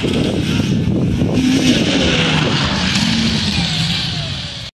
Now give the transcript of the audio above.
Thank you.